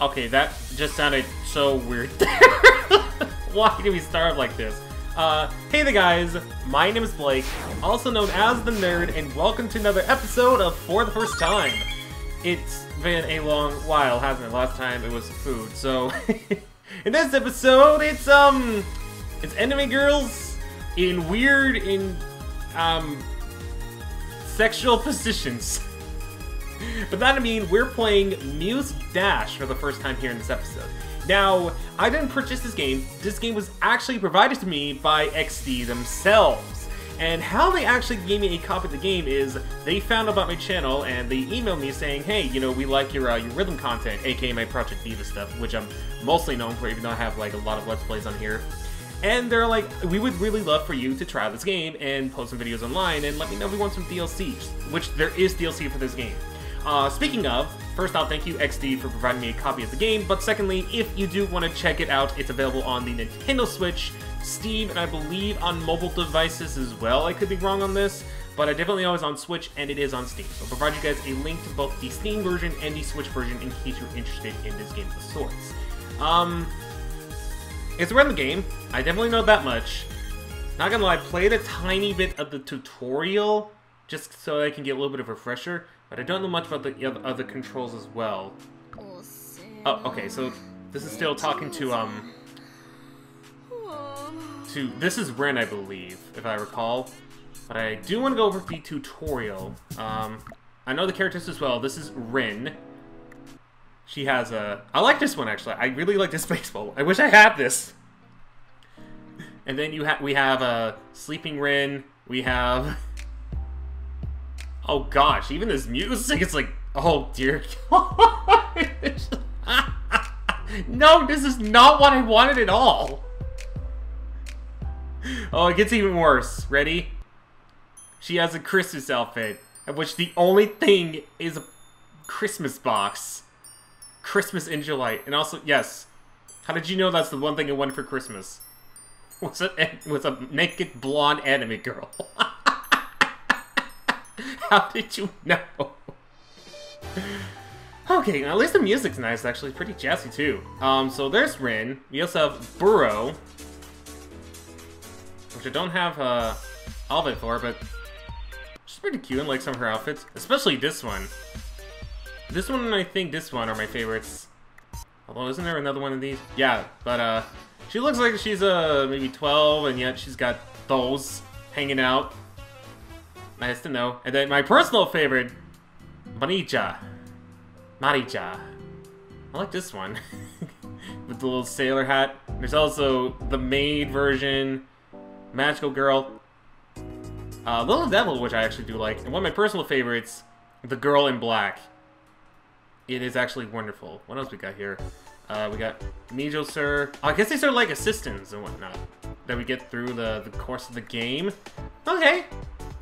Okay, that just sounded so weird Why do we start like this? Uh, hey there guys, my name is Blake, also known as The Nerd, and welcome to another episode of For the First Time. It's been a long while, hasn't it? Last time it was food, so... in this episode, it's, um... It's enemy girls in weird, in, um... Sexual positions. But that I mean, we're playing Muse Dash for the first time here in this episode. Now, I didn't purchase this game. This game was actually provided to me by XD themselves. And how they actually gave me a copy of the game is they found about my channel and they emailed me saying, hey, you know, we like your uh, your rhythm content, aka my Project Diva stuff, which I'm mostly known for, even though I have like a lot of Let's Plays on here. And they're like, we would really love for you to try this game and post some videos online and let me know if you want some DLCs, which there is DLC for this game. Uh, speaking of, first off, thank you XD for providing me a copy of the game, but secondly, if you do want to check it out, it's available on the Nintendo Switch, Steam, and I believe on mobile devices as well. I could be wrong on this, but I definitely know it's on Switch and it is on Steam. So I'll provide you guys a link to both the Steam version and the Switch version in case you're interested in this game of sorts. Um, it's a random game. I definitely know that much. Not gonna lie, I played a tiny bit of the tutorial just so I can get a little bit of a refresher, but I don't know much about the other, controls as well. Oh, okay, so this is still talking to, um, to, this is Ren, I believe, if I recall. But I do want to go over the tutorial. Um, I know the characters as well. This is Rin. She has a... I like this one, actually. I really like this baseball. I wish I had this. And then you ha we have a uh, Sleeping Rin. We have... Oh gosh, even this music, it's like, oh dear God. No, this is not what I wanted at all. Oh, it gets even worse. Ready? She has a Christmas outfit, of which the only thing is a Christmas box. Christmas in July. And also, yes, how did you know that's the one thing I wanted for Christmas? Was it was a naked blonde anime girl? How did you know? okay, at least the music's nice, actually. Pretty jazzy, too. Um, so there's Rin. We also have Buro. Which I don't have, uh, outfit for, but she's pretty cute and like some of her outfits. Especially this one. This one and I think this one are my favorites. Although, isn't there another one of these? Yeah, but, uh, she looks like she's, uh, maybe 12, and yet she's got those hanging out. Nice to know. And then my personal favorite, Maricha. Maricha. I like this one. With the little sailor hat. There's also the maid version, Magical Girl, uh, Little Devil, which I actually do like, and one of my personal favorites, the Girl in Black. It is actually wonderful. What else we got here? Uh, we got Mio Sir. Oh, I guess these are like assistants and whatnot that we get through the, the course of the game. Okay,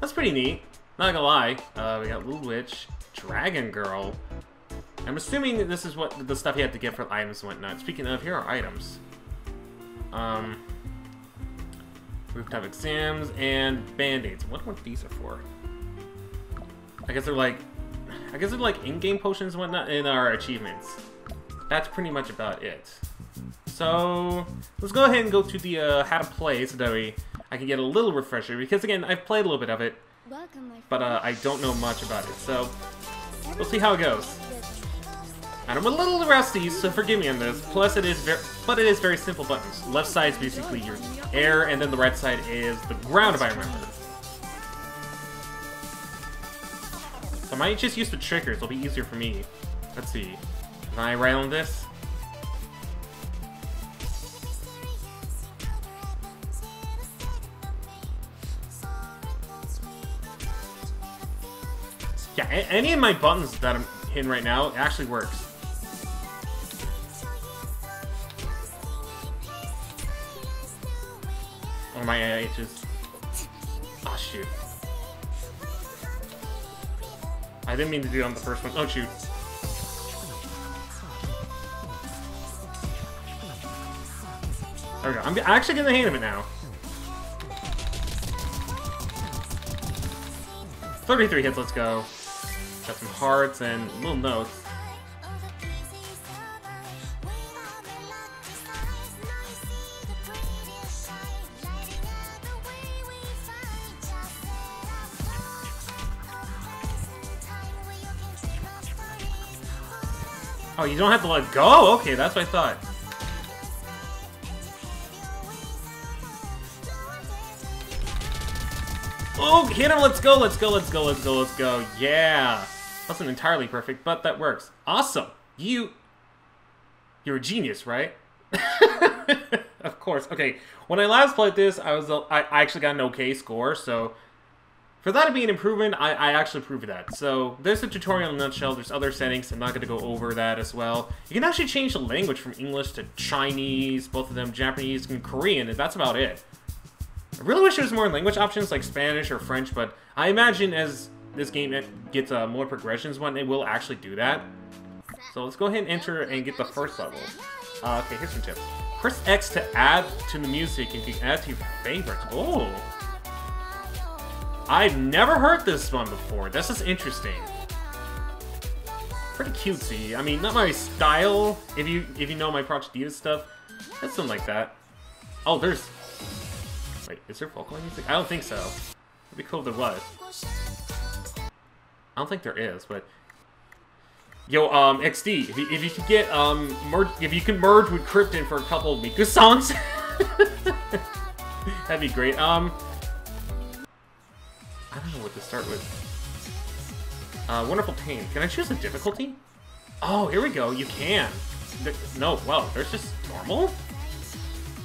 that's pretty neat. Not gonna lie. Uh, we got Little Witch, Dragon Girl. I'm assuming this is what the stuff you have to get for items and whatnot. Speaking of, here are items. Um, rooftop exams and band-aids. What what these are for? I guess they're like, I guess they're like in-game potions and whatnot in our achievements. That's pretty much about it. So, let's go ahead and go to the uh, how to play so that we I can get a little refresher, because again, I've played a little bit of it, but uh, I don't know much about it, so we'll see how it goes. And I'm a little rusty, so forgive me on this. Plus, it is very, but it is very simple buttons. Left side is basically your air, and then the right side is the ground, if I remember. So I might just use the triggers, it'll be easier for me. Let's see. Can I right on this? Yeah, any of my buttons that I'm hitting right now actually works. Oh, my AHs. Oh, shoot. I didn't mean to do it on the first one. Oh, shoot. There we go. I'm actually getting the hang of it now. 33 hits, let's go. Got some hearts and little notes. Oh, you don't have to let go? Okay, that's what I thought. Oh, hit him! Let's go! Let's go! Let's go! Let's go! Let's go! Yeah, wasn't entirely perfect, but that works. Awesome. You, you're a genius, right? of course. Okay. When I last played this, I was I actually got an okay score, so for that to be an improvement, I, I actually proved that. So, there's the tutorial in a nutshell. There's other settings. I'm not going to go over that as well. You can actually change the language from English to Chinese, both of them Japanese and Korean, and that's about it. I really wish there was more language options like Spanish or French, but I imagine as this game gets uh, more progressions when it will actually do that. So let's go ahead and enter and get the first level. Uh, okay, here's some tips. Press X to add to the music and you can add to your favorites. Oh! I've never heard this one before. This is interesting. Pretty cutesy. I mean, not my style. If you if you know my Project Diva stuff, that's something like that. Oh, there's. Wait, is there vocal music? I don't think so. It'd be cool if there was. I don't think there is, but. Yo, um, XD, if you, if you could get, um, merge, if you can merge with Crypton for a couple of Miku songs, that'd be great. Um, I don't know what to start with. Uh, Wonderful Pain. Can I choose a difficulty? Oh, here we go. You can. No, well, there's just normal?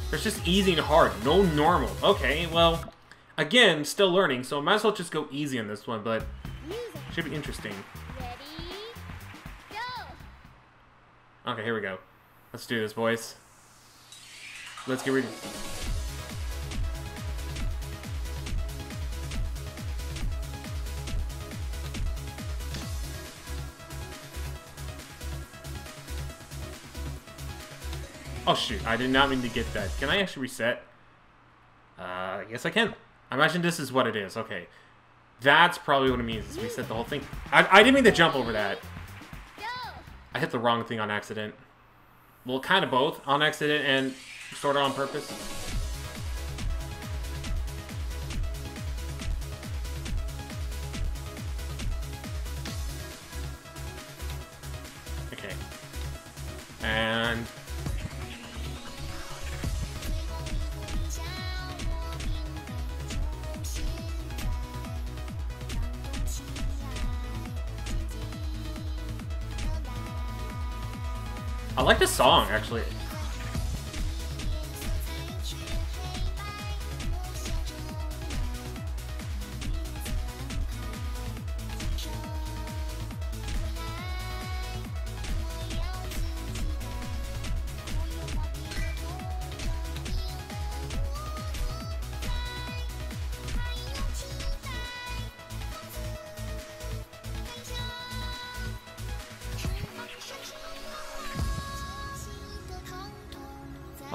There's just easy and hard. No normal. Okay, well, again, still learning, so I might as well just go easy on this one, but should be interesting. Okay, here we go. Let's do this, boys. Let's get ready. Oh shoot, I did not mean to get that. Can I actually reset? Uh, yes I can. I imagine this is what it is. Okay. That's probably what it means, is reset the whole thing. I, I didn't mean to jump over that. I hit the wrong thing on accident. Well, kind of both. On accident and sort of on purpose. Actually.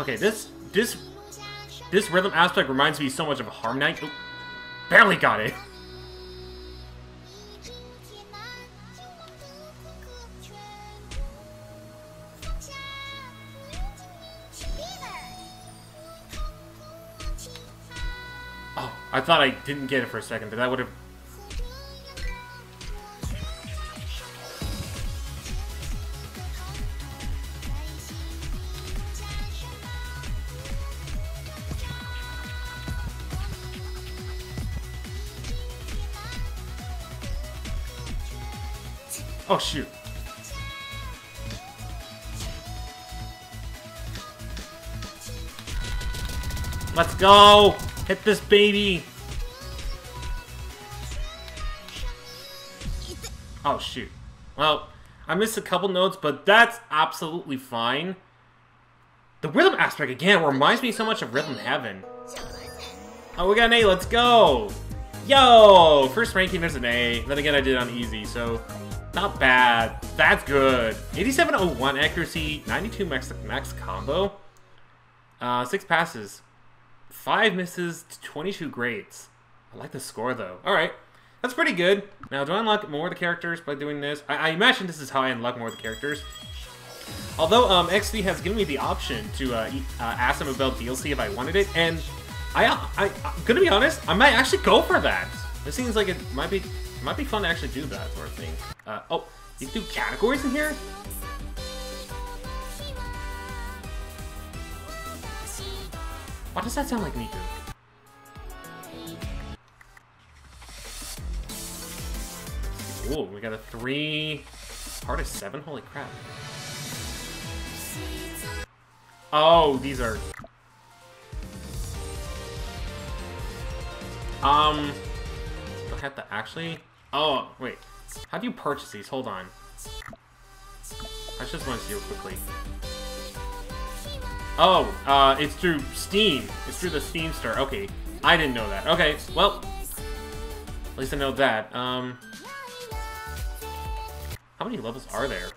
Okay, this this this rhythm aspect reminds me so much of HarmoKnight. Oop, barely got it. Oh, I thought I didn't get it for a second, but that would have Oh, shoot. Let's go! Hit this baby! Oh, shoot. Well, I missed a couple notes, but that's absolutely fine. The rhythm aspect, again, reminds me so much of Rhythm Heaven. Oh, we got an A, let's go! Yo! First ranking, there's an A. Then again, I did on easy, so not bad. That's good. 8701 accuracy, 92 max, max combo. Uh, 6 passes. 5 misses, 22 grades. I like the score, though. Alright. That's pretty good. Now, do I unlock more of the characters by doing this? I, I imagine this is how I unlock more of the characters. Although um, XD has given me the option to uh, uh, ask them about DLC if I wanted it, and I, I, I'm gonna be honest, I might actually go for that. It seems like it might be, it might be fun to actually do that sort of thing. Uh, oh, you can do categories in here? Why does that sound like Miku? Ooh, we got a three, part of seven? Holy crap. Oh, these are... Um... Do I have to actually... Oh, wait. How do you purchase these? Hold on. I just want to see real quickly. Oh, uh, it's through Steam. It's through the Steam store. Okay, I didn't know that. Okay, well, at least I know that. Um, how many levels are there?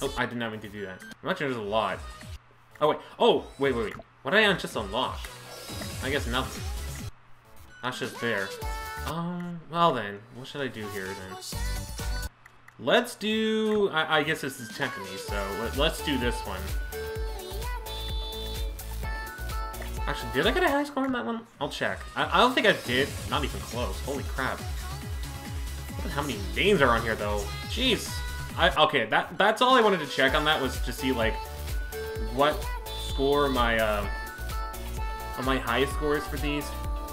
Oh, I did not mean to do that. I'm not sure there's a lot. Oh, wait. Oh, wait, wait, wait. What did I just unlock? I guess nothing. That's just there. Um, well then, what should I do here then? Let's do... I, I guess this is me, so let, let's do this one. Actually, did I get a high score on that one? I'll check. I, I don't think I did. Not even close. Holy crap. How many names are on here, though. Jeez. I, okay, that that's all I wanted to check on that was to see, like, what score my, uh, my highest scores for these.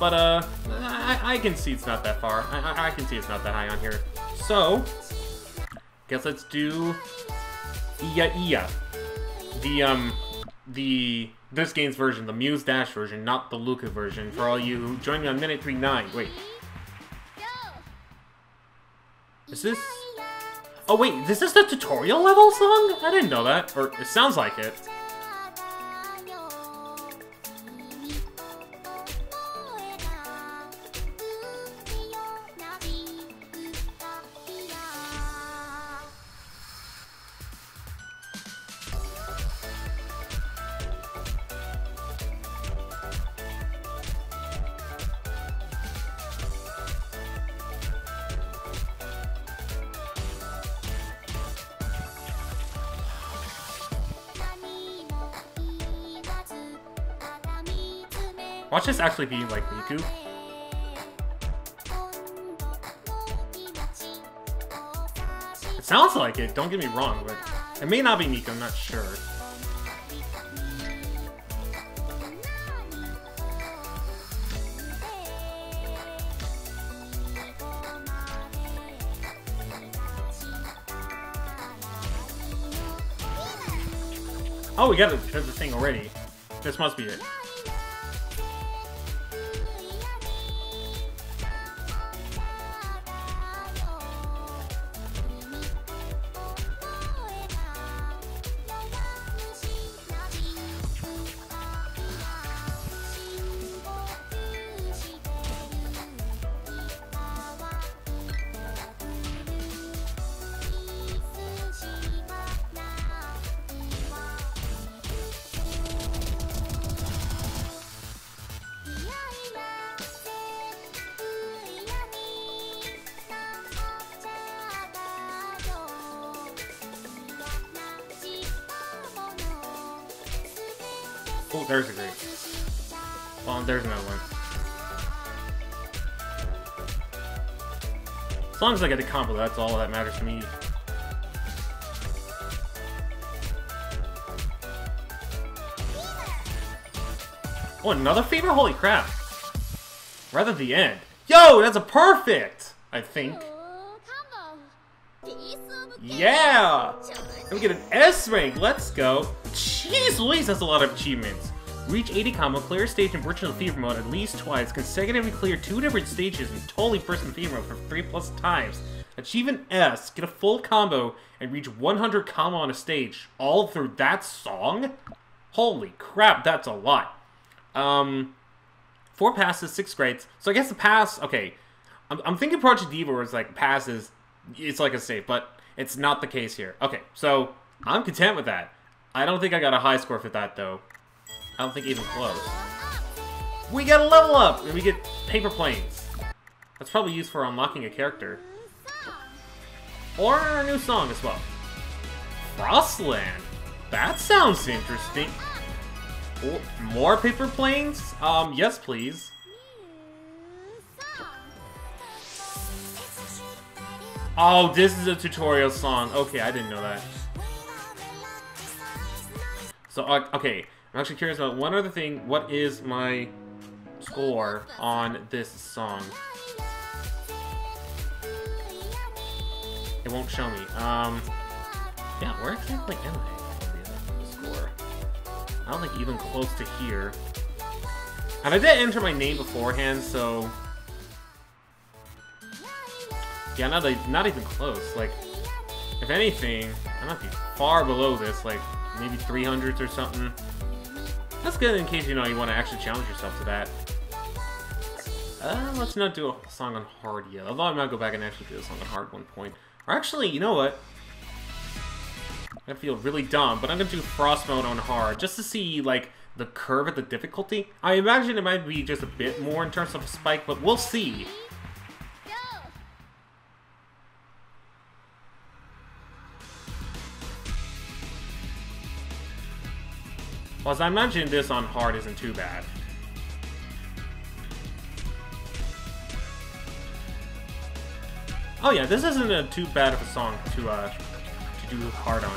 But, uh, I, I can see it's not that far. I, I, can see it's not that high on here. So, guess let's do Iya Iya. The, um, the, this game's version, the Muse Dash version, not the Luca version, for all you who joined me on minute 39. Wait, is this... Oh wait, this is the tutorial level song? I didn't know that. Or, it sounds like it. Watch this actually be like Miku. It sounds like it, don't get me wrong, but it may not be Miku, I'm not sure. Oh, we got the, the thing already. This must be it. Oh, there's a great. Well, there's another one. As long as I get the combo, that's all that matters to me. Oh, another fever? Holy crap. At the end. Yo, that's a perfect! I think. Yeah! And we get an S rank, let's go. Jeez Louise, that's a lot of achievements. Reach 80 combo, clear stage in Virtual Fever mode at least twice, consecutively clear two different stages and totally in Fever mode for 3 plus times. Achieve an S, get a full combo, and reach 100 combo on a stage, all through that song? Holy crap, that's a lot. Um, four passes, six grades. So I guess the pass, okay. I'm, I'm thinking Project Diva was like passes, it's like a save, but it's not the case here. Okay, so I'm content with that. I don't think I got a high score for that, though. I don't think even close. We get a level up, and we get paper planes. That's probably used for unlocking a character. Or a new song as well. Frostland. That sounds interesting. Oh, more paper planes? Um, yes please. Oh, this is a tutorial song. Okay, I didn't know that. So, okay, I'm actually curious about one other thing. What is my score on this song? It won't show me. Um, yeah, where exactly am I? Score. I don't think even close to here. And I did enter my name beforehand, so... Yeah, not, like, not even close. Like, if anything, I might be far below this, like, maybe 300s or something. That's good in case, you know, you want to actually challenge yourself to that. Uh, let's not do a song on hard yet. Although I might go back and actually do a song on hard one point. Or actually, you know what? I feel really dumb, but I'm gonna do Frost mode on hard, just to see, like, the curve of the difficulty. I imagine it might be just a bit more in terms of a spike, but we'll see. As I imagine this on hard isn't too bad. Oh yeah, this isn't a too bad of a song to uh to do hard on.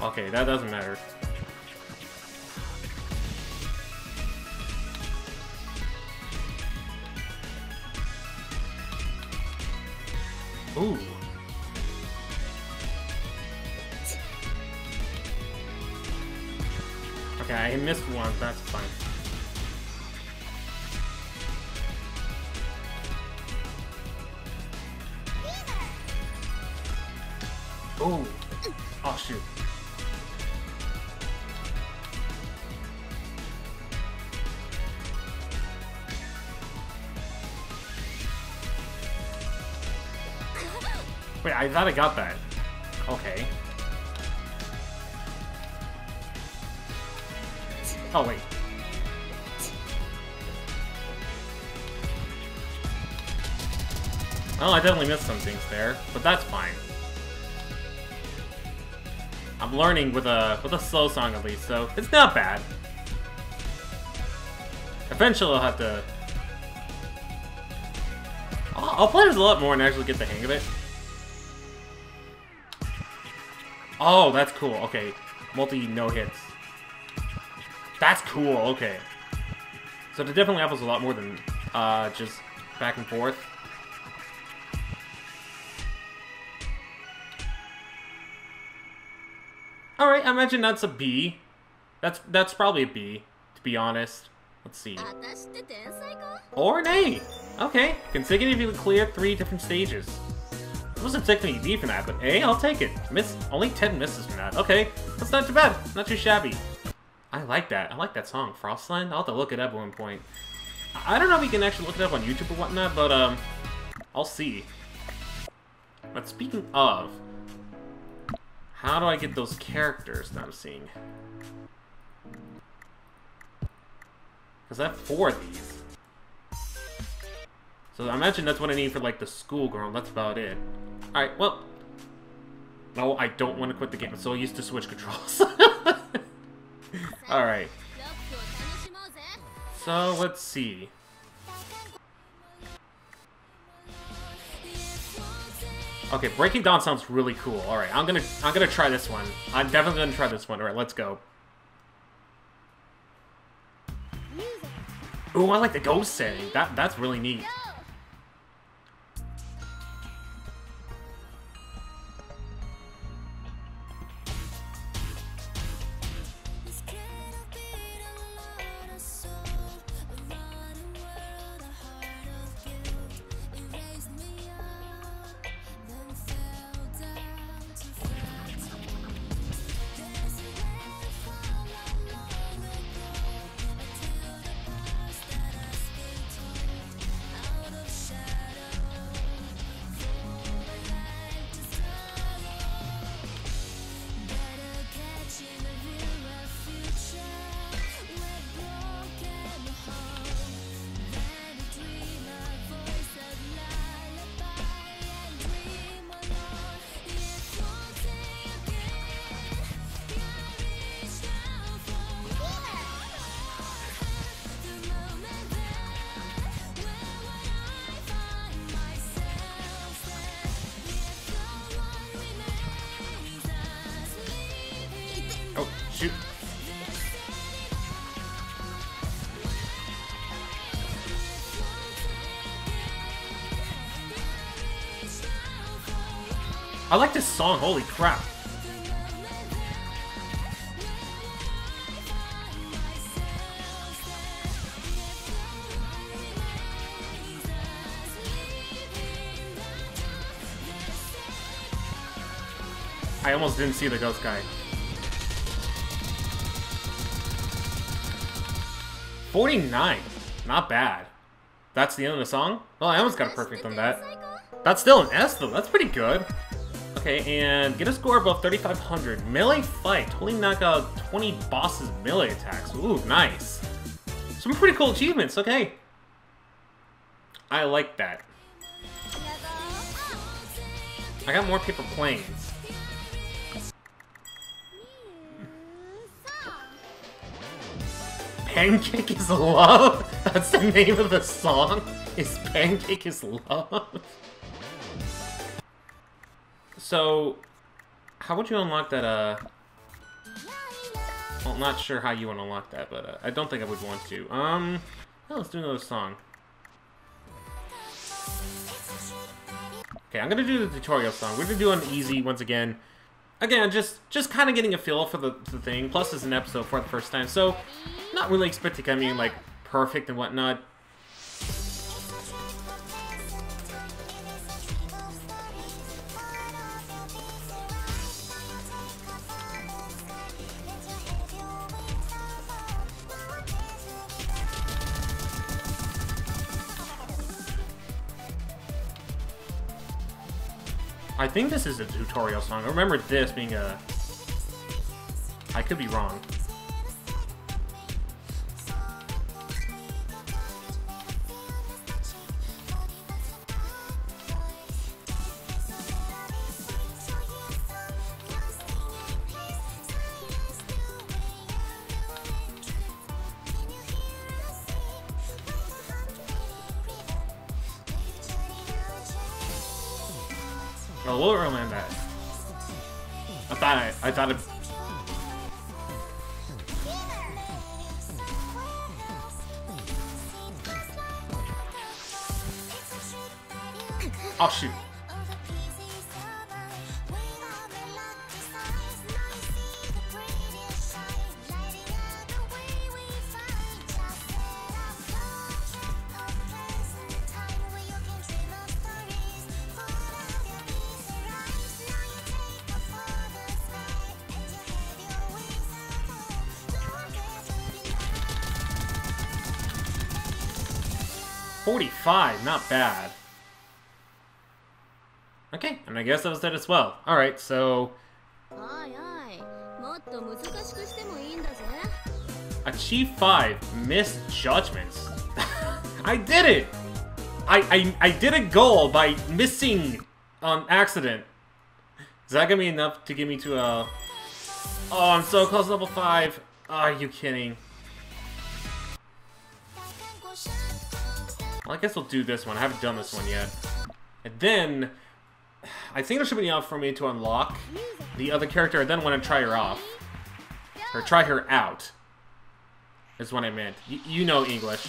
Okay, that doesn't matter. One, that's fine. Ooh. Oh, shoot. Wait, I thought I got that. Okay. Oh, wait. Well, I definitely missed some things there, but that's fine. I'm learning with a with a slow song at least, so it's not bad. Eventually I'll have to... I'll, I'll play this a lot more and actually get the hang of it. Oh, that's cool. Okay. Multi no hits. That's cool. Okay. So the definitely apples a lot more than uh, just back and forth. All right, I imagine that's a B. That's that's probably a B, to be honest. Let's see. Or an A. Okay, consecutively clear three different stages. It wasn't technically D for that, but A, I'll take it. Miss only 10 misses from that. Okay, that's not too bad. Not too shabby. I like that. I like that song, Frostland. I'll have to look it up at one point. I don't know if you can actually look it up on YouTube or whatnot, but um, I'll see. But speaking of, how do I get those characters that I'm seeing? Because I have four of these. So I imagine that's what I need for, like, the schoolgirl. That's about it. Alright, well... No, I don't want to quit the game. I'm so used to Switch controls. Alright. So, let's see. Okay, Breaking Dawn sounds really cool. Alright, I'm gonna I'm gonna try this one. I'm definitely gonna try this one. Alright, let's go. Ooh, I like the ghost setting. That that's really neat. I like this song, holy crap. I almost didn't see the ghost guy. 49. Not bad. That's the end of the song? Well, I almost got a perfect on that. That's still an S, though. That's pretty good. Okay, and get a score above 3,500. Melee fight. Totally knock out 20 bosses' melee attacks. Ooh, nice. Some pretty cool achievements. Okay. I like that. I got more paper planes. Pancake is love? That's the name of the song? Is Pancake is love? So, how would you unlock that, uh... Well, not sure how you want to unlock that, but uh, I don't think I would want to. Um, let's do another song. Okay, I'm gonna do the tutorial song. We're gonna do an easy once again. Again, just just kind of getting a feel for the, the thing. Plus, it's an episode for the first time, so not really expecting coming like perfect and whatnot. I think this is a tutorial song. I remember this being a... I could be wrong. 45, not bad. Okay, and I guess that was dead as well. Alright, so... Achieve 5, misjudgments. I did it! I, I, I did a goal by missing on accident. Is that gonna be enough to get me to a... Oh, I'm so close to level 5. Are you kidding? Well, I guess we'll do this one. I haven't done this one yet. And then... I think there should be enough for me to unlock the other character. I then want to try her off. Or try her out. Is what I meant. Y you know English.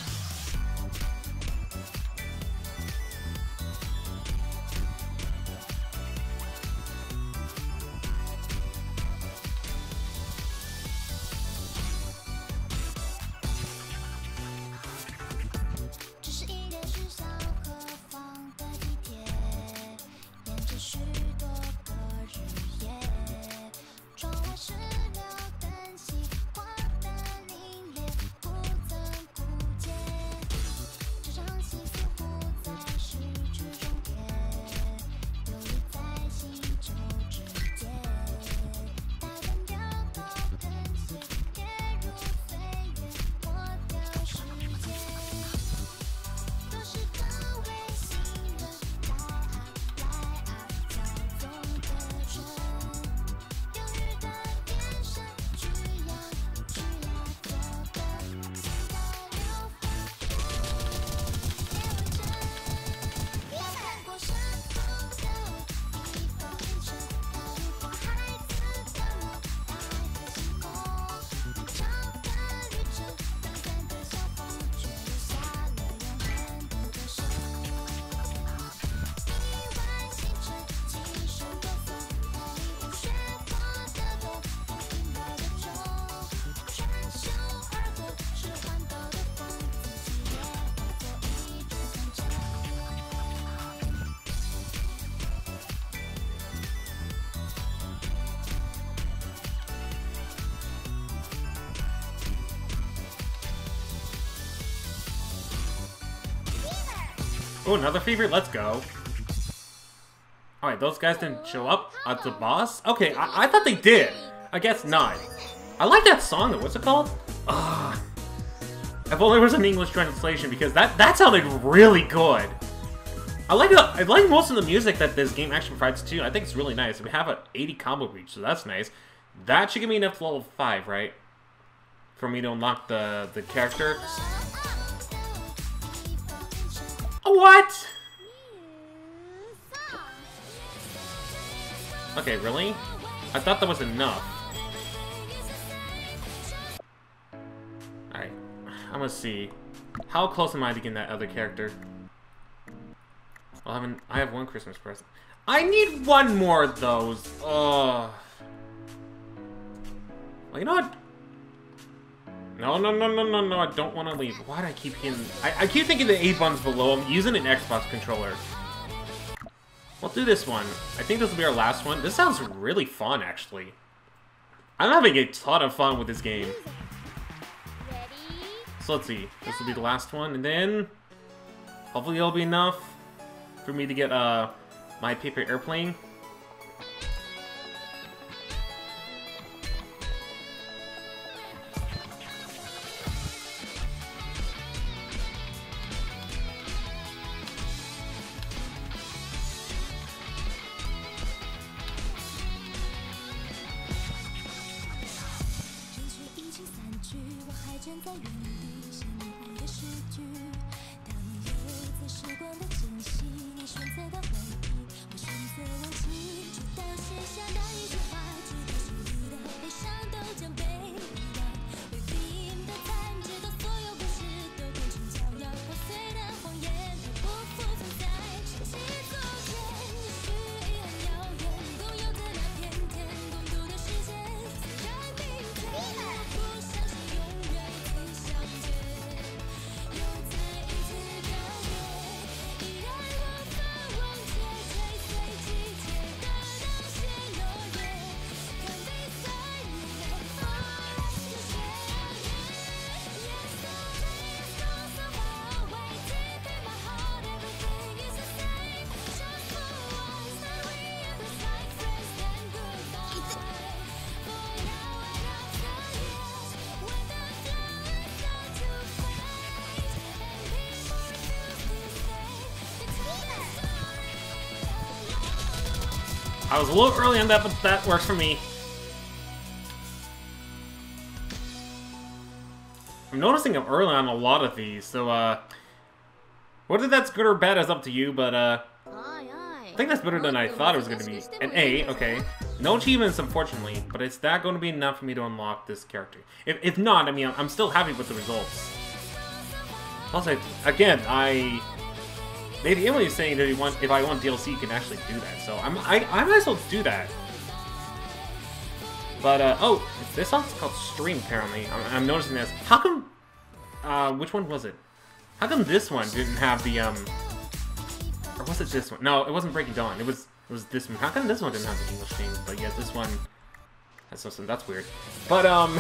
Oh, another favorite? Let's go. Alright, those guys didn't show up at the boss? Okay, I, I thought they did. I guess not. I like that song though. What's it called? Ugh. If only there was an English translation because that that sounded really good. I like the, I like most of the music that this game actually provides too. I think it's really nice. We have an 80 combo reach, so that's nice. That should give me enough level 5, right? For me to unlock the, the character. What? Okay, really? I thought that was enough. Alright, I'm gonna see. How close am I to getting that other character? Well, I haven't. I have one Christmas present. I need one more of those. Oh. Well, you know what? No, no, no, no, no, no. I don't want to leave. Why do I keep hitting? I, I keep thinking the A button's below. I'm using an Xbox controller. We'll do this one. I think this will be our last one. This sounds really fun, actually. I'm having a ton of fun with this game. So let's see. This will be the last one, and then... Hopefully it'll be enough for me to get uh, my paper airplane. quand une I was a little early on that, but that works for me. I'm noticing I'm early on a lot of these, so, uh... Whether that's good or bad is up to you, but, uh... I think that's better than I thought it was going to be. An A, okay. No achievements, unfortunately, but is that going to be enough for me to unlock this character? If, if not, I mean, I'm still happy with the results. Also, again, I Maybe Emily's saying that want, if I want DLC, you can actually do that. So I'm, I, I might as well do that. But, uh, oh, this song's called Stream, apparently. I'm, I'm noticing this. How come, uh, which one was it? How come this one didn't have the, um, or was it this one? No, it wasn't Breaking Dawn. It was, it was this one. How come this one didn't have the English name? But yet this one has something. That's weird. But, um,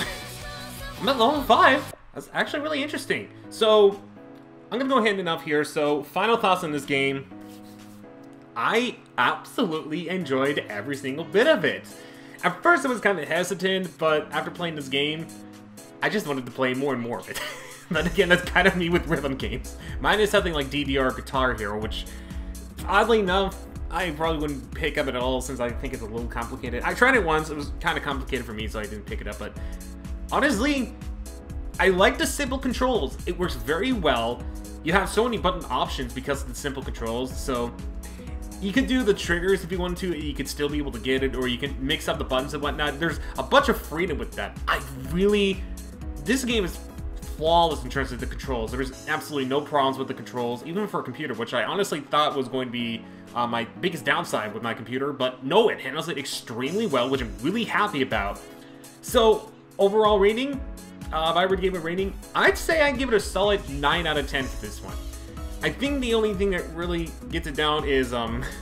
I'm at level 5. That's actually really interesting. So, I'm gonna go hand enough here. So, final thoughts on this game. I absolutely enjoyed every single bit of it. At first, I was kind of hesitant, but after playing this game, I just wanted to play more and more of it. but again, that's kind of me with rhythm games. Mine is something like DDR Guitar Hero, which, oddly enough, I probably wouldn't pick up at all since I think it's a little complicated. I tried it once, it was kind of complicated for me, so I didn't pick it up, but honestly, I like the simple controls. It works very well. You have so many button options because of the simple controls, so you can do the triggers if you want to, you could still be able to get it, or you can mix up the buttons and whatnot. There's a bunch of freedom with that. I really... This game is flawless in terms of the controls. There's absolutely no problems with the controls, even for a computer, which I honestly thought was going to be uh, my biggest downside with my computer, but no, it handles it extremely well, which I'm really happy about. So, overall rating, uh, if I were to give a rating, I'd say I'd give it a solid 9 out of 10 for this one. I think the only thing that really gets it down is, um...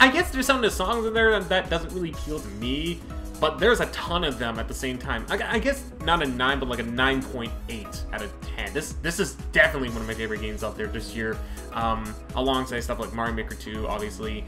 I guess there's some of the songs in there that doesn't really appeal to me, but there's a ton of them at the same time. I, I guess not a 9, but like a 9.8 out of 10. This this is definitely one of my favorite games out there this year, um, alongside stuff like Mario Maker 2, obviously.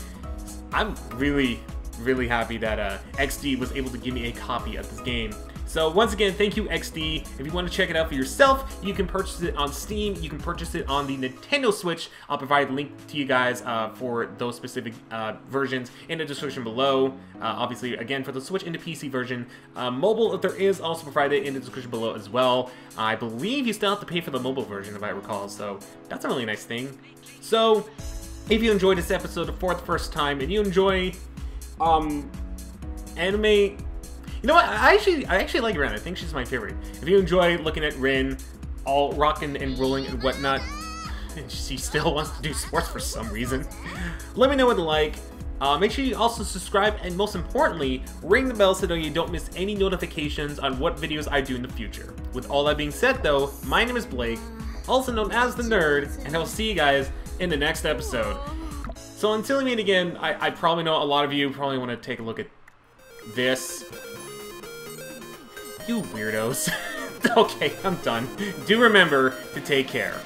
I'm really, really happy that uh, XD was able to give me a copy of this game. So once again, thank you XD. If you want to check it out for yourself, you can purchase it on Steam. You can purchase it on the Nintendo Switch. I'll provide a link to you guys uh, for those specific uh, versions in the description below. Uh, obviously, again, for the Switch and the PC version. Uh, mobile, if there is, also provided in the description below as well. I believe you still have to pay for the mobile version, if I recall, so that's a really nice thing. So, if you enjoyed this episode for the first time and you enjoy um, anime you know what? I actually I actually like Rin. I think she's my favorite. If you enjoy looking at Rin, all rocking and rolling and whatnot, and she still wants to do sports for some reason, let me know what you like. Uh, make sure you also subscribe and most importantly, ring the bell so that you don't miss any notifications on what videos I do in the future. With all that being said though, my name is Blake, also known as The Nerd, and I will see you guys in the next episode. So until we meet again, I, I probably know a lot of you probably want to take a look at this. You weirdos. okay, I'm done. Do remember to take care.